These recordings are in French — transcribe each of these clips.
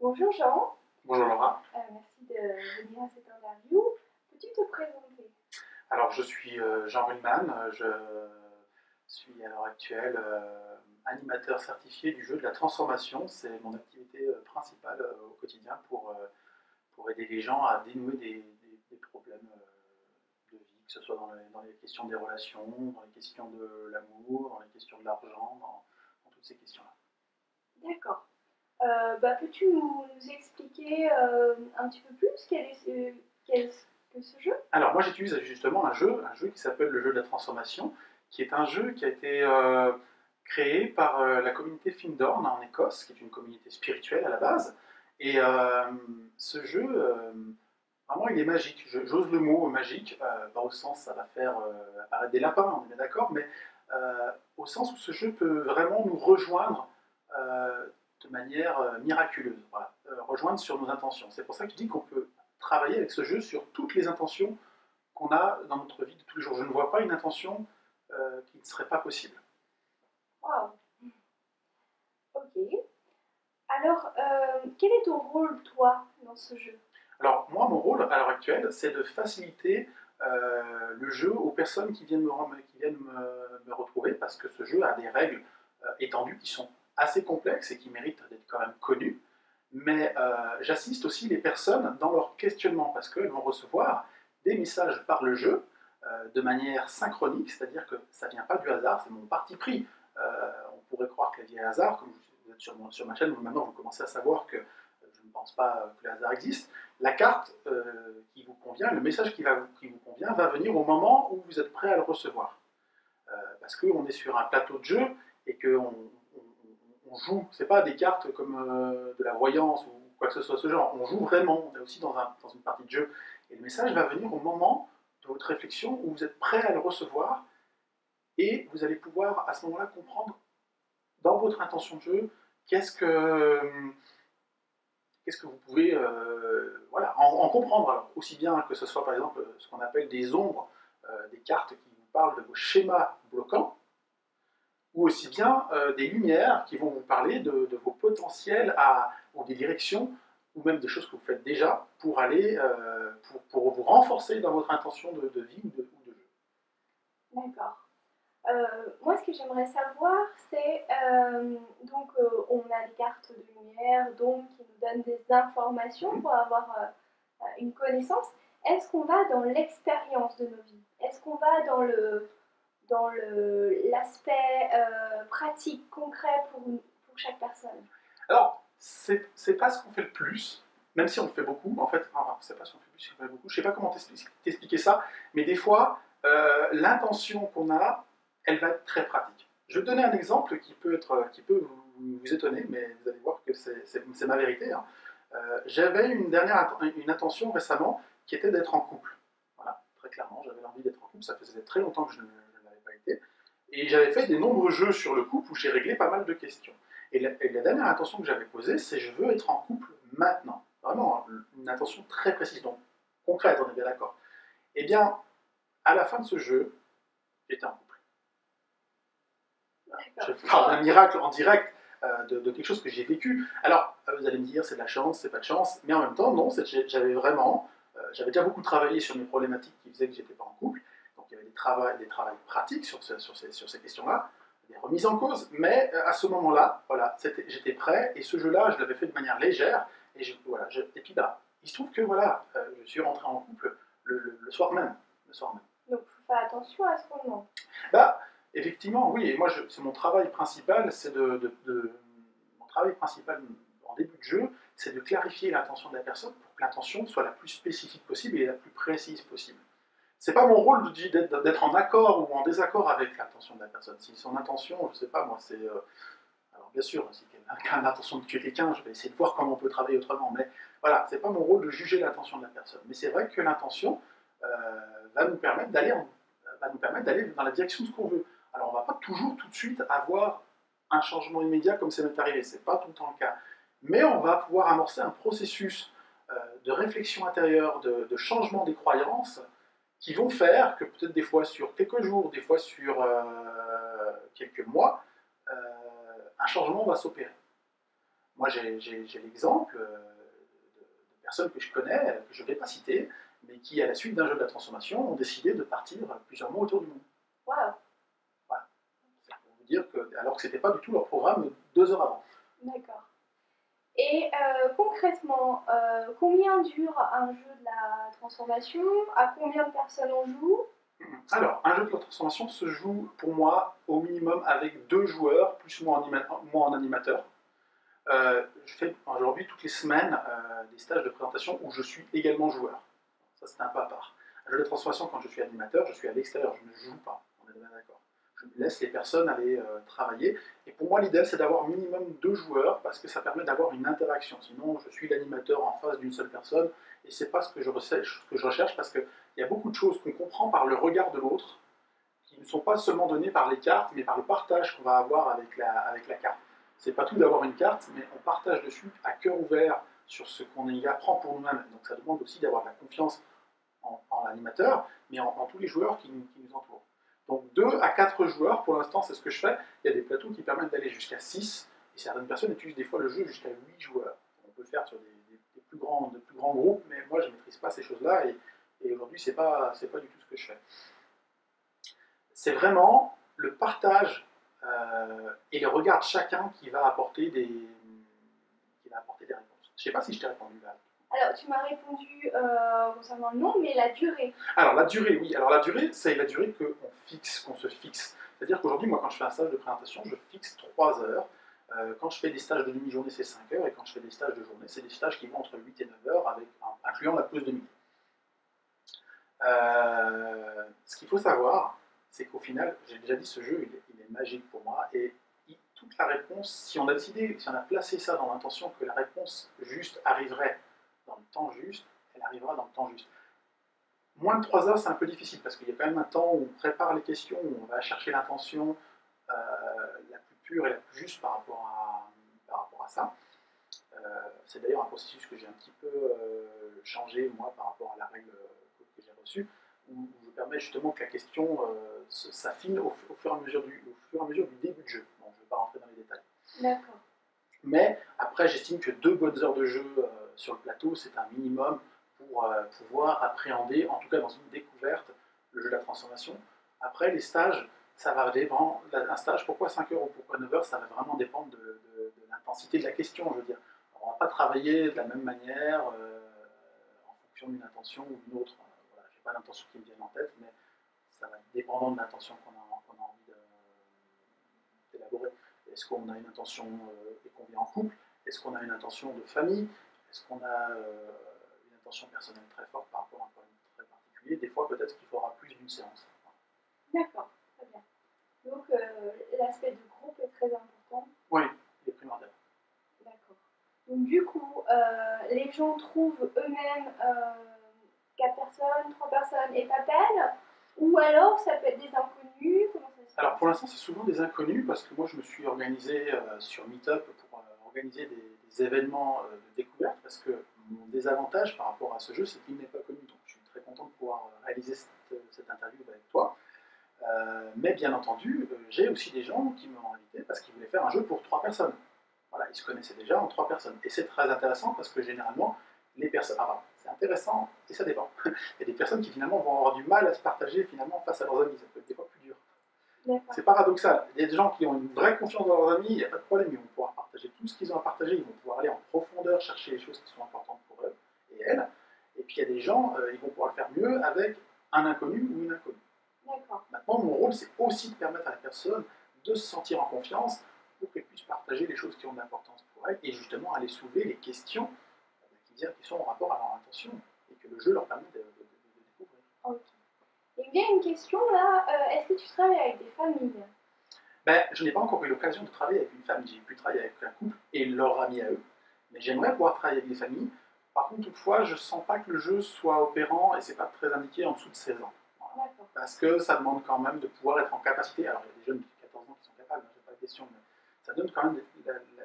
Bonjour Jean, Bonjour Laura. Euh, merci de venir à cette interview. Peux-tu te présenter? Alors je suis euh, Jean Ruhlmann, je suis à l'heure actuelle euh, animateur certifié du jeu de la transformation. C'est mon activité principale au quotidien pour, pour aider les gens à dénouer des, des- des problèmes de vie, que ce soit dans les, dans les questions des relations, dans les questions de l'amour, dans les questions de l'argent, dans, dans toutes ces questions-là. D'accord. Euh, bah, Peux-tu nous, expliquer euh, un petit peu plus quel est ce, quel est ce jeu? Alors moi j'utilise justement un jeu, un jeu qui s'appelle le jeu de la transformation, qui est un jeu qui a été euh, créé par la communauté Findorn en Écosse, qui est une communauté spirituelle à la base. Et ce jeu, vraiment il est magique. J'ose le mot magique, au sens ça va faire apparaître des lapins, on est bien d'accord, mais au sens où ce jeu peut vraiment nous rejoindre de manière euh, miraculeuse, voilà, euh, rejoindre sur nos intentions. C'est pour ça que je dis qu'on peut travailler avec ce jeu sur toutes les intentions qu'on a dans notre vie de tous les jours. Je ne vois pas une intention euh, qui ne serait pas possible. Waouh Ok. Alors, euh, quel est ton rôle, toi, dans ce jeu? Alors moi, mon rôle à l'heure actuelle, c'est de faciliter euh, le jeu aux personnes qui viennent, me, qui viennent me, me retrouver, parce que ce jeu a des règles étendues qui sont assez complexes et qui méritent d'être quand même connues. Mais euh, j'assiste aussi les personnes dans leur questionnement, parce qu'elles vont recevoir des messages par le jeu euh, de manière synchronique, c'est-à-dire que ça ne vient pas du hasard, c'est mon parti pris. Euh, on pourrait croire que la vie est hasard, comme vous êtes sur, mon- sur ma chaîne, maintenant vous commencez à savoir que je ne pense pas que le hasard existe. La carte qui vous convient, le message qui, va vous, qui vous convient, va venir au moment où vous êtes prêt à le recevoir. Parce qu'on est sur un plateau de jeu et qu'on on, joue, c'est pas des cartes comme euh, de la voyance ou quoi que ce soit ce genre, on joue vraiment, on est aussi dans, un- dans une partie de jeu. Et le message va venir au moment de votre réflexion où vous êtes prêt à le recevoir et vous allez pouvoir à ce moment-là comprendre dans votre intention de jeu qu'est-ce que qu'est-ce que vous pouvez euh, voilà, en, en comprendre. Aussi bien que ce soit par exemple ce qu'on appelle des ombres, euh, des cartes qui vous parlent de vos schémas bloquants, ou aussi bien euh, des lumières qui vont vous parler de, de vos potentiels à, ou des directions, ou même des choses que vous faites déjà pour aller, euh, pour, pour vous renforcer dans votre intention de, de vie ou de, jeu. D'accord. Euh, moi, ce que j'aimerais savoir, c'est donc on a des cartes de lumière, donc qui nous donnent des informations pour avoir une connaissance. Est-ce qu'on va dans l'expérience de nos vies? Est-ce qu'on va dans le dans l'aspect euh, pratique, concret pour, chaque personne? Alors, c'est c'est pas ce qu'on fait le plus, même si on le fait beaucoup. En fait, enfin, c'est pas ce qu'on fait le plus, c'est qu'on fait beaucoup. Je sais pas comment t'expli- t'expliquer ça, mais des fois, euh, l'intention qu'on a, elle va être très pratique. Je vais te donner un exemple qui peut, être, qui peut vous, étonner, mais vous allez voir que c'est ma vérité. hein. Euh, J'avais une dernière une intention récemment qui était d'être en couple. Voilà, très clairement, j'avais envie d'être en couple. Ça faisait très longtemps que je ne, je ne l'avais pas été. Et j'avais fait des nombreux jeux sur le couple où j'ai réglé pas mal de questions. Et la, et la dernière intention que j'avais posée, c'est je veux être en couple maintenant. Vraiment, une intention très précise, donc concrète, on est bien d'accord. Eh bien, à la fin de ce jeu, j'étais en couple. Je parle d'un miracle en direct, euh, de, de quelque chose que j'ai vécu. Alors, euh, vous allez me dire, c'est de la chance, c'est pas de chance, mais en même temps, non, j'avais vraiment, euh, j'avais déjà beaucoup travaillé sur mes problématiques qui faisaient que j'étais pas en couple. Donc, il y avait des travaux, des travaux pratiques sur, ce- sur ces, sur ces questions-là, des remises en cause, mais euh, à ce moment-là, voilà, j'étais prêt, et ce jeu-là, je l'avais fait de manière légère, et, je, voilà, je- et puis là, il se trouve que voilà, euh, je suis rentré en couple le, le- le soir même. Le soir même. Donc, il faut faire attention à ce moment. Bah, effectivement, oui. Et moi, c'est mon travail principal, c'est de, de- de- mon travail principal en début de jeu, c'est de clarifier l'intention de la personne pour que l'intention soit la plus spécifique possible et la plus précise possible. C'est pas mon rôle d'être en accord ou en désaccord avec l'intention de la personne. Si son intention, je sais pas moi, c'est euh, alors bien sûr, si quelqu'un a l'intention de tuer quelqu'un, je vais essayer de voir comment on peut travailler autrement. Mais voilà, c'est pas mon rôle de juger l'intention de la personne. Mais c'est vrai que l'intention euh, va nous permettre d'aller dans la direction de ce qu'on veut. Alors on va pas toujours tout de suite avoir un changement immédiat comme ça m'est arrivé, c'est pas tout le temps le cas. Mais on va pouvoir amorcer un processus euh, de réflexion intérieure, de changement des croyances qui vont faire que peut-être des fois sur quelques jours, des fois sur euh, quelques mois, euh, un changement va s'opérer. Moi, j'ai l'exemple euh, de, de, personnes que je connais, que je ne vais pas citer, mais qui, à la suite d'un jeu de la transformation, ont décidé de partir plusieurs mois autour du monde. Waouh Voilà. C'est pour vous dire que, alors que ce n'était pas du tout leur programme deux heures avant. D'accord. Et euh, concrètement, euh, combien dure un jeu de la transformation? À combien de personnes on joue? Alors, un jeu de la transformation se joue pour moi au minimum avec deux joueurs, plus moi en, animateur. Euh, je fais aujourd'hui toutes les semaines des stages de présentation où je suis également joueur. Ça, c'est un peu à part. Un jeu de transformation, quand je suis animateur, je suis à l'extérieur, je ne joue pas. On est bien d'accord laisse les personnes aller euh, travailler. Et pour moi, l'idéal, c'est d'avoir minimum deux joueurs parce que ça permet d'avoir une interaction. Sinon, je suis l'animateur en face d'une seule personne et c'est pas ce que je recherche, ce que je recherche parce qu'il y a beaucoup de choses qu'on comprend par le regard de l'autre qui ne sont pas seulement données par les cartes, mais par le partage qu'on va avoir avec la, avec la carte. C'est pas tout d'avoir une carte, mais on partage dessus à cœur ouvert sur ce qu'on y apprend pour nous-mêmes. Donc ça demande aussi d'avoir de la confiance en, l'animateur, mais en, tous les joueurs qui nous entourent. Donc 2 à 4 joueurs, pour l'instant, c'est ce que je fais. Il y a des plateaux qui permettent d'aller jusqu'à 6, et certaines personnes utilisent des fois le jeu jusqu'à 8 joueurs. On peut le faire sur des, plus, grands, groupes, mais moi, je ne maîtrise pas ces choses-là, et, aujourd'hui, ce n'est pas, pas du tout ce que je fais. C'est vraiment le partage euh, et le regard de chacun qui va apporter des, qui va apporter des réponses. Je ne sais pas si je t'ai répondu là. Alors, tu m'as répondu euh, concernant mais la durée. Alors, la durée, oui. Alors, la durée, c'est la durée qu'on fixe, qu'on se fixe. C'est-à-dire qu'aujourd'hui, moi, quand je fais un stage de présentation, je fixe 3 heures. Euh, quand je fais des stages de demi-journée, c'est 5 heures. Et quand je fais des stages de journée, c'est des stages qui vont entre 8 et 9 heures, avec, incluant la pause de midi. Euh, ce qu'il faut savoir, c'est qu'au final, j'ai déjà dit, ce jeu, il est, magique pour moi. Et toute la réponse, si on a décidé, si on a placé ça dans l'intention que la réponse juste arriverait temps juste, elle arrivera dans le temps juste. Moins de 3 heures, c'est un peu difficile parce qu'il y a quand même un temps où on prépare les questions, où on va chercher l'intention euh, la plus pure et la plus juste par rapport à, par rapport à ça. Euh, c'est d'ailleurs un processus que j'ai un petit peu euh, changé, moi, par rapport à la règle que j'ai reçue, où, je permets justement que la question s'affine au, fur et à mesure du, au fur et à mesure du début de jeu. Bon, je ne vais pas rentrer dans les détails. D'accord. Mais après, j'estime que deux bonnes heures de jeu sur le plateau, c'est un minimum pour euh, pouvoir appréhender, en tout cas dans une découverte, le jeu de la transformation. Après, les stages, ça va dépendre. Un stage, pourquoi 5 heures ou pourquoi 9 heures, ça va vraiment dépendre de, l'intensité de la question, je veux dire. on ne va pas travailler de la même manière euh, en fonction d'une intention ou d'une autre. Voilà, je n'ai pas l'intention qui me vient en tête, mais ça va dépendre de l'intention qu'on a, envie d'élaborer. Est-ce qu'on a une intention euh, et qu'on vient en couple? Est-ce qu'on a une intention de famille? Est-ce qu'on a euh, une intention personnelle très forte par rapport à un problème très particulier Des fois, peut-être qu'il faudra plus d'une séance. D'accord, très bien. Donc, euh, l'aspect de groupe est très important Oui, il est primordial. D'accord. Donc, du coup, euh, les gens trouvent eux-mêmes 4 personnes, 3 personnes et t'appellent Ou alors, ça peut être des inconnus Comment ça se passe? Alors, pour l'instant, c'est souvent des inconnus parce que moi, je me suis organisé sur Meetup pour organiser des des événements de découverte parce que mon désavantage par rapport à ce jeu, c'est qu'il n'est pas connu. Donc je suis très content de pouvoir euh, réaliser cette, interview avec toi. Euh, mais bien entendu, j'ai aussi des gens qui m'ont invité parce qu'ils voulaient faire un jeu pour trois personnes. Voilà, ils se connaissaient déjà en trois personnes. Et c'est très intéressant parce que généralement, les personnes. Ah, c'est intéressant et ça dépend. Il y a des personnes qui finalement vont avoir du mal à se partager finalement face à leurs amis. Ça peut être des fois plus dur. C'est paradoxal. Il y a des gens qui ont une vraie confiance dans leurs amis, il n'y a pas de problème, ils vont pouvoir tout ce qu'ils ont à partager, ils vont pouvoir aller en profondeur chercher les choses qui sont importantes pour eux et elles. Et puis il y a des gens, euh, ils vont pouvoir le faire mieux avec un inconnu ou une inconnue. Maintenant, mon rôle, c'est aussi de permettre à la personne de se sentir en confiance pour qu'elle puisse partager les choses qui ont de l'importance pour elle et justement aller soulever les questions qui, sont en rapport à leur intention et que le jeu leur permet de, découvrir. Il y a une question là, euh, est-ce que tu travailles avec des familles? Ben, Je n'ai pas encore eu l'occasion de travailler avec une famille, j'ai pu travailler avec un couple et leur ami à eux, mais j'aimerais pouvoir travailler avec des familles. Par contre, toutefois, je ne sens pas que le jeu soit opérant et c'est pas très indiqué en dessous de 16 ans. Parce que ça demande quand même de pouvoir être en capacité. Alors, il y a des jeunes de 14 ans qui sont capables, je hein, pas de question, mais ça donne quand même,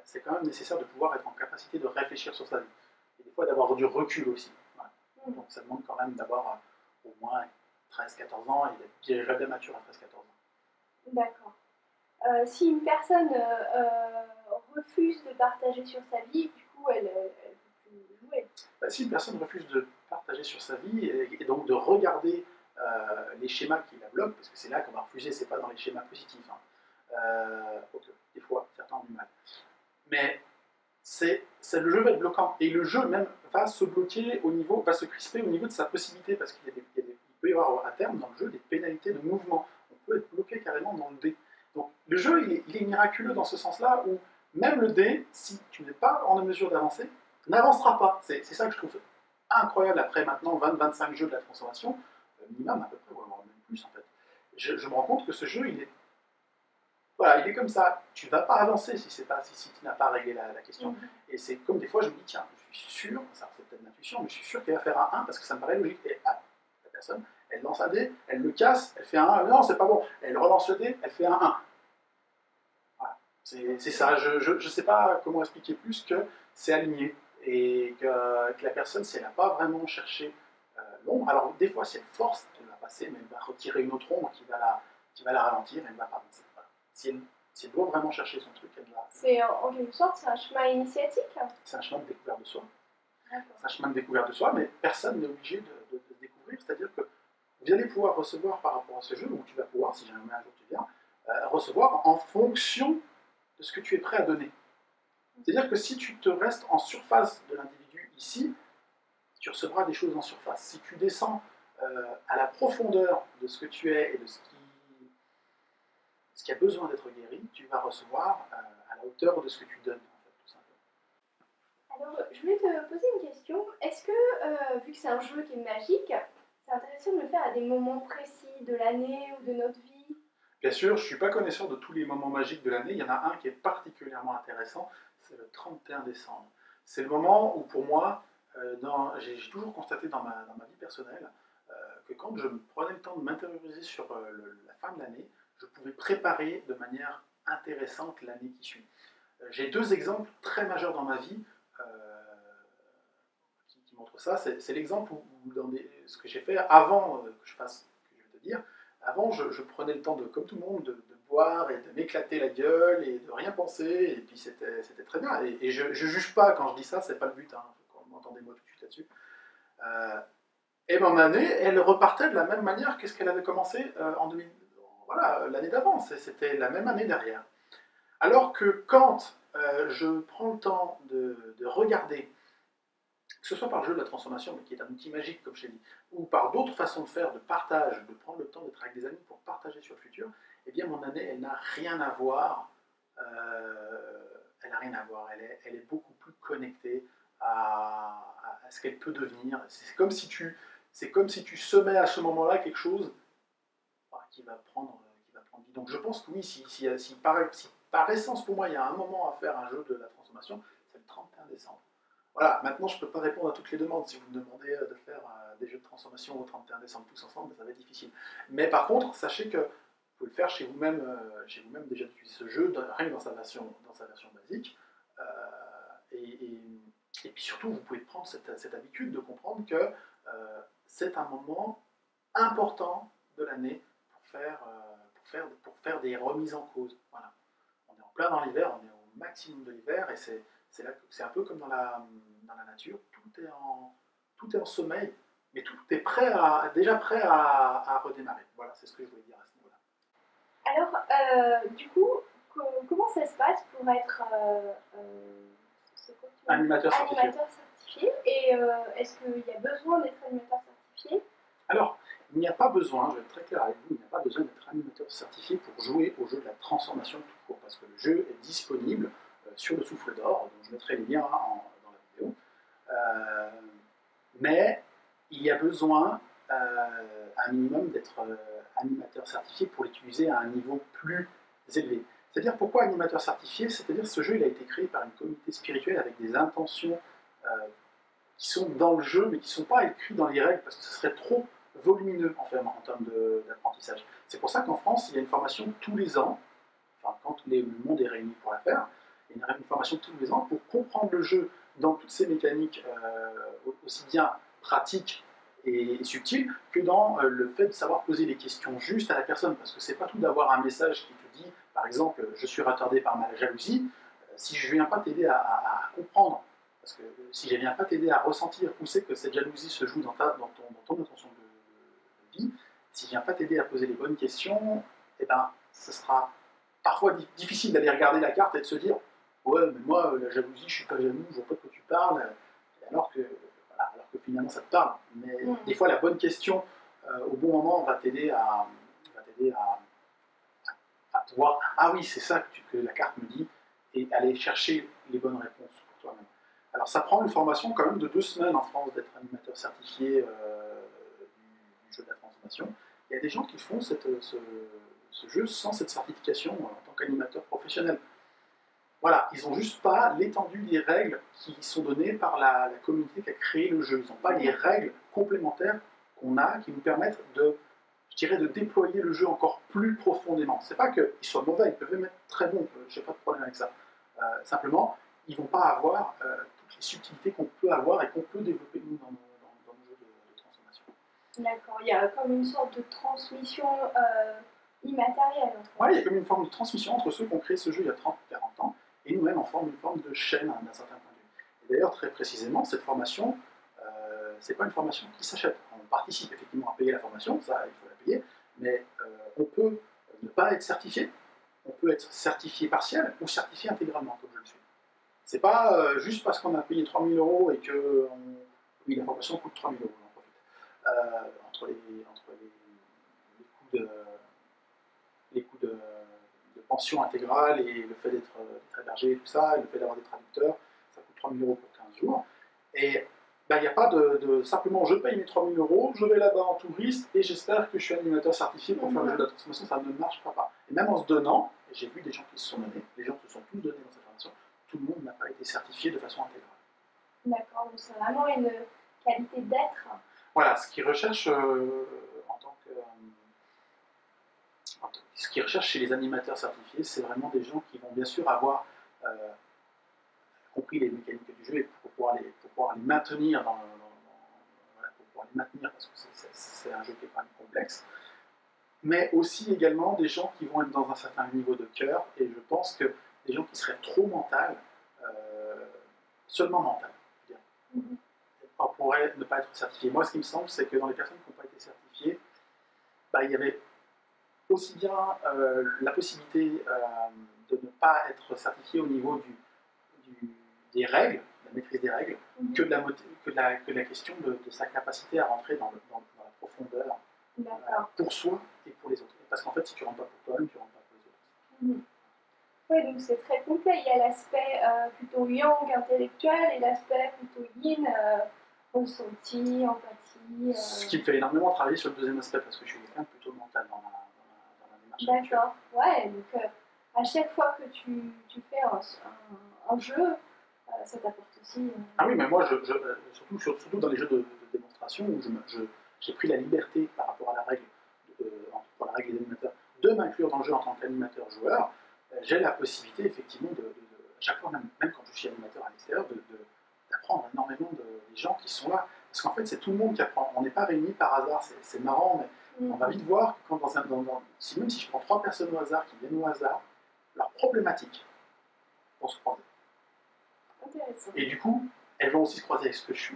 c'est quand même nécessaire de pouvoir être en capacité de réfléchir sur sa vie. Et des fois d'avoir du recul aussi. Mmh. Donc, ça demande quand même d'avoir euh, au moins 13-14 ans, il est déjà bien mature à 13-14 ans. D'accord. Euh, si une personne refuse de partager sur sa vie, du coup, elle, elle jouer. Bah, si une personne refuse de partager sur sa vie et, donc de regarder les schémas qui la bloquent, parce que c'est là qu'on va refuser, c'est pas dans les schémas positifs. Hein. des fois, certains ont du mal. Mais c'est, le jeu va être bloquant. Et le jeu même va se bloquer au niveau, va se crisper au niveau de sa possibilité, parce qu'il peut y avoir à terme dans le jeu des pénalités de mouvement. On peut être bloqué carrément dans le dé. Donc le jeu, il est, miraculeux dans ce sens-là, où même le dé, si tu n'es pas en mesure d'avancer, n'avancera pas. C'est, ça que je trouve incroyable après maintenant 20-25 jeux de la transformation, euh, minimum à peu près, voire même plus en fait. Je, je me rends compte que ce jeu, il est voilà, il est comme ça. Tu ne vas pas avancer si, c'est pas, si, tu n'as pas réglé la, question. Mhm. Et c'est comme des fois, je me dis, tiens, je suis sûr, ça c'est peut-être l'intuition, mais je suis sûr qu'elle va faire un 1 parce que ça me paraît logique. Et ah, la personne, elle lance un dé, elle le casse, elle fait un 1. Non, c'est pas bon. Elle relance le dé, elle fait un 1. Voilà. C'est, ça. Je ne sais pas comment expliquer plus que c'est aligné. Et que, la personne, si elle n'a pas vraiment cherché euh, l'ombre, alors des fois, si elle force, elle va passer, mais elle va retirer une autre ombre qui va la, qui va la ralentir, elle va pas avancer si elle, doit vraiment chercher son truc, elle va. C'est en quelque sorte, c'est un chemin initiatique C'est un chemin de découverte de soi. C'est un chemin de découverte de soi, mais personne n'est obligé de, de, découvrir. C'est-à-dire que vous allez pouvoir recevoir par rapport à ce jeu, ou tu vas pouvoir, si jamais un jour tu viens, euh, recevoir en fonction de ce que tu es prêt à donner. C'est-à-dire que si tu te restes en surface de l'individu ici, tu recevras des choses en surface. Si tu descends euh, à la profondeur de ce que tu es et de ce qui ce qui a besoin d'être guéri, tu vas recevoir euh, à la hauteur de ce que tu donnes, en fait, tout simplement. Alors, je voulais te poser une question. Est-ce que, vu que c'est un jeu qui est magique, intéressant de le faire à des moments précis de l'année ou de notre vie Bien sûr, je ne suis pas connaisseur de tous les moments magiques de l'année. Il y en a un qui est particulièrement intéressant, c'est le 31 décembre. C'est le moment où, pour moi, euh, j'ai toujours constaté dans ma, dans ma vie personnelle que quand je prenais le temps de m'intérioriser sur la fin de l'année, je pouvais préparer de manière intéressante l'année qui suit. Euh, j'ai deux exemples très majeurs dans ma vie euh, ça. C'est l'exemple où, dans ce que j'ai fait avant euh, que je fasse ce que je vais te dire. Avant, je, prenais le temps, de, comme tout le monde, de, boire et de m'éclater la gueule et de rien penser, et puis c'était très bien. Et, je ne juge pas quand je dis ça, c'est pas le but, hein, m'entendez-moi tout de suite là-dessus. et mon année, elle repartait de la même manière qu'est-ce qu'elle avait commencé en 2000, voilà, l'année d'avant, c'était la même année derrière. Alors que quand euh, je prends le temps de, regarder, que ce soit par le jeu de la transformation, mais qui est un outil magique, comme je l'ai dit, ou par d'autres façons de faire, de partage, de prendre le temps d'être avec des amis pour partager sur le futur, eh bien mon année, elle n'a rien à voir. Euh, elle n'a rien à voir. Elle est, beaucoup plus connectée à, ce qu'elle peut devenir. C'est comme si tu, c'est comme semais à ce moment-là quelque chose qui va prendre, euh, qui va prendre vie. Donc je pense que oui, si, par, essence pour moi il y a un moment à faire un jeu de la transformation, c'est le 31 décembre. Voilà, maintenant je ne peux pas répondre à toutes les demandes. Si vous me demandez euh, de faire euh, des jeux de transformation au 31 décembre tous ensemble, ben, ça va être difficile. Mais par contre, sachez que vous pouvez le faire chez vous-même, chez vous-même déjà d'utiliser ce jeu, rien que dans sa version, basique. et, puis surtout, vous pouvez prendre cette, habitude de comprendre que c'est un moment important de l'année faire, euh, pour, faire, pour faire des remises en cause. Voilà. On est en plein dans l'hiver, on est au maximum de l'hiver, et c'est, c'est, un peu comme dans la, dans la nature, tout est, en, tout est en sommeil, mais tout est prêt à, déjà prêt à, à redémarrer. Voilà, c'est ce que je voulais dire à ce niveau-là. Alors, euh, du coup, comment ça se passe pour être euh, animateur, certifié. animateur certifié Et est-ce qu'il y a besoin d'être animateur certifié? Alors, il n'y a pas besoin, je vais être très clair avec vous, il n'y a pas besoin d'être animateur certifié pour jouer au jeu de la transformation tout court, parce que le jeu est disponible euh, sur le souffle d'or, donc je mettrai les liens dans la vidéo. Euh, mais il y a besoin euh, un minimum d'être animateur certifié pour l'utiliser à un niveau plus élevé. C'est-à-dire pourquoi animateur certifié? C'est-à-dire ce jeu il a été créé par une communauté spirituelle avec des intentions qui sont dans le jeu mais qui ne sont pas écrites dans les règles parce que ce serait trop volumineux en, en termes d'apprentissage. C'est pour ça qu'en France, il y a une formation tous les ans, quand le monde est réuni pour la faire, a une formation tous les ans pour comprendre le jeu dans toutes ses mécaniques, euh, aussi bien pratiques et subtiles, que dans euh, le fait de savoir poser les questions justes à la personne. Parce que c'est pas tout d'avoir un message qui te dit par exemple, je suis retardé par ma jalousie, euh, si je ne viens pas t'aider à, comprendre, parce que si je ne viens pas t'aider à ressentir où c'est que cette jalousie se joue dans, ta, dans, ton, dans ton intention de, vie, si je ne viens pas t'aider à poser les bonnes questions, eh ben, ce sera parfois di- difficile d'aller regarder la carte et de se dire Ouais, mais moi, euh, la jalousie, je suis pas jaloux, je vois pas de quoi tu parles, alors que, voilà, alors que finalement ça te parle. Mais des fois, la bonne question euh, au bon moment va t'aider à, va à, à pouvoir Ah oui, c'est ça que, tu- que la carte me dit, et aller chercher les bonnes réponses pour toi-même. Alors, ça prend une formation quand même de deux semaines en France d'être animateur certifié euh, du, du jeu de la transformation. Il y a des gens qui font cette, ce, ce jeu sans cette certification en tant qu'animateur professionnel. Voilà, ils n'ont juste pas l'étendue des règles qui sont données par la, la communauté qui a créé le jeu. Ils n'ont pas les règles complémentaires qu'on a qui nous permettent de, je dirais, de déployer le jeu encore plus profondément. C'est pas qu'ils soient mauvais, ils peuvent même être très bons, je n'ai pas de problème avec ça. Euh, simplement, ils vont pas avoir euh, toutes les subtilités qu'on peut avoir et qu'on peut développer nous dans nos, dans- dans nos jeux de, de transformation. D'accord, il y a comme une sorte de transmission euh, fait. Voilà, il y a comme une forme de transmission entre ceux qui ont créé ce jeu il y a 30 40 ans et nous-mêmes en forme une forme de chaîne hein, d'un certain point de vue. Et d'ailleurs, très précisément, cette formation, euh, c'est pas une formation qui s'achète. On participe effectivement à payer la formation, ça il faut la payer, mais euh, on peut ne pas être certifié, on peut être certifié partiel ou certifié intégralement, comme je le suis. C'est pas euh, juste parce qu'on a payé 3000 euros et que on- oui, la formation coûte 3000 euros, j'en profite. Euh, entre les, entre les, les coûts les coûts de pension intégrale et le fait d'être euh, d'être hébergé et tout ça, et le fait d'avoir des traducteurs, ça coûte 3000 euros pour 15 jours. Et bah, il n'y a pas de, de- simplement je paye mes 3000 euros, je vais là-bas en touriste et j'espère que je suis animateur certifié pour faire le jeu de la transformation, ça ne marchera pas. Et même en se donnant, j'ai vu des gens qui se sont donnés, les gens se sont tous donnés dans cette formation, tout le monde n'a pas été certifié de façon intégrale. D'accord, donc c'est vraiment une qualité d'être. Voilà, ce qu'ils recherchent euh, en tant que. euh, en tant- ce qu'ils recherchent chez les animateurs certifiés, c'est vraiment des gens qui vont bien sûr avoir euh, compris les mécaniques du jeu et pour pouvoir les, pour pouvoir les maintenir dans, dans- dans- voilà, pour pouvoir les maintenir parce que c'est- un jeu qui est quand même complexe. Mais aussi également des gens qui vont être dans un certain niveau de cœur et je pense que des gens qui seraient trop mental, euh, seulement mental, je veux dire Mhm. on pourrait ne pas être certifié. Moi, ce qui me semble, c'est que dans les personnes qui n'ont pas été certifiées, bah, il y avait aussi bien euh, la possibilité euh, de ne pas être certifié au niveau du, du- des règles, la maîtrise des règles, Mhm. que de la, moti- que de la, que de la question de, de sa capacité à rentrer dans, le- dans- dans la profondeur euh, pour soi et pour les autres. Parce qu'en fait, si tu ne rentres pas pour toi-même, tu ne rentres pas pour les autres. Mhm. Oui, donc c'est très complet. Il y a l'aspect plutôt yang, intellectuel, et l'aspect plutôt yin, ressenti, empathie. Ce qui me fait énormément travailler sur le deuxième aspect, parce que je suis quelqu'un plutôt mental dans ma, dans ma- dans ma démarche. habituelle. D'accord. Ouais, donc euh, à chaque fois que tu, tu fais un, jeu, euh, ça t'apporte aussi. euh, Ah oui, mais moi, je, je- surtout, sur- surtout dans les jeux de, démonstration, où j'ai pris la liberté par rapport à la règle, pour la règle des animateurs, de m'inclure dans le jeu en tant qu'animateur-joueur, euh, j'ai la possibilité, effectivement, de, à chaque fois, même, même quand je suis animateur à l'extérieur, d'apprendre énormément de, des gens qui sont là. Parce qu'en fait, c'est tout le monde qui apprend. On n'est pas réunis par hasard, c'est marrant, mais on va vite voir que quand dans un, dans- dans- si, même si je prends trois personnes au hasard qui viennent au hasard, leurs problématiques vont se croiser. Et du coup, elles vont aussi se croiser avec ce que je suis.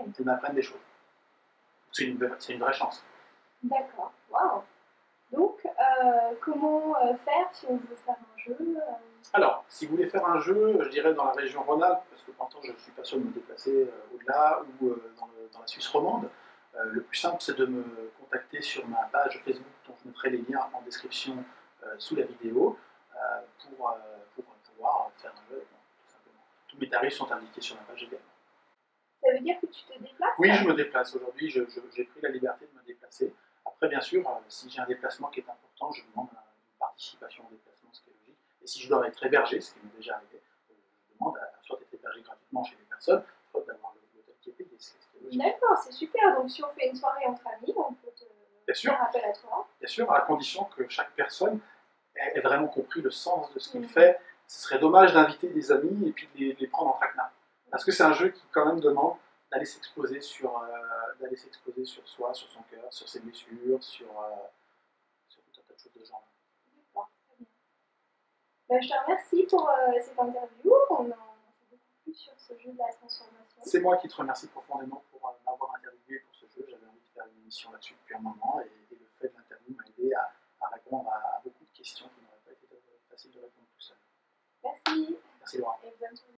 Ouais. Elles m'apprennent des choses. C'est une, vraie- c'est une vraie chance. D'accord. Waouh. Donc, euh, comment euh, faire si on veut faire un jeu euh, Alors, si vous voulez faire un jeu, je dirais dans la région Rhône-Alpes, parce que pourtant je ne suis pas sûr de me déplacer euh, au-delà, ou dans, le- dans la Suisse romande, euh, le plus simple c'est de me contacter sur ma page Facebook, dont je mettrai les liens en description euh, sous la vidéo, euh, pour, pour pouvoir faire un jeu tout simplement. Tous mes tarifs sont indiqués sur ma page également. Ça veut dire que tu te déplaces Oui, je me déplace. Aujourd'hui, j'ai pris la liberté de me déplacer. Après, bien sûr, si j'ai un déplacement qui est important, je demande une participation au déplacement, ce qui est logique. Et si je dois être hébergé, ce qui m'est déjà arrivé, je demande à soit d'être hébergé gratuitement chez les personnes, soit d'avoir D'accord, c'est super. Donc, si on fait une soirée entre amis, on peut te Bien sûr. faire appel à toi. Bien sûr, à condition que chaque personne ait vraiment compris le sens de ce qu'il Mhm. fait. Ce serait dommage d'inviter des amis et puis de les, les prendre en traquenard. Parce que c'est un jeu qui quand même demande d'aller s'exposer sur, euh, d'aller s'exposer sur soi, sur son cœur, sur ses blessures, sur, euh, sur tout un tas de choses de genre. D'accord, très bien. Ben, je te remercie pour euh, cette interview. On en sait beaucoup plus sur ce jeu de la transformation. C'est moi qui te remercie profondément pour euh, m'avoir interviewé pour ce jeu. J'avais envie de faire une émission là-dessus depuis un moment et, et le fait de l'interview m'a aidé à, à répondre à, à beaucoup de questions qui n'auraient pas été faciles de répondre tout seul. Merci Merci Laura. et.